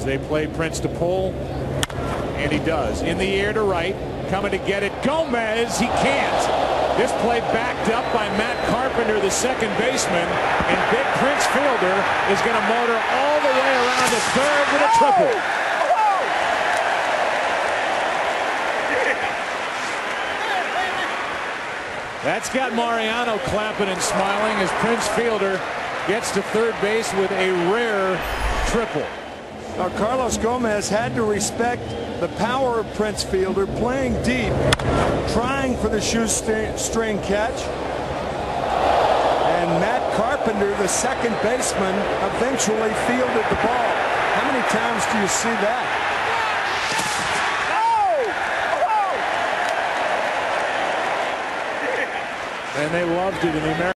as they play Prince to pull. And he does. In the air to right. Coming to get it. Gomez. He can't. This play backed up by Matt Carpenter, the second baseman. And big Prince Fielder is going to motor all the way around to third with a triple. That's got Mariano clapping and smiling as Prince Fielder gets to third base with a rare triple. Now, Carlos Gomez had to respect the power of Prince Fielder playing deep, trying for the shoestring catch. And Matt Carpenter, the second baseman, eventually fielded the ball. How many times do you see that? Oh, oh. and they loved it in the American.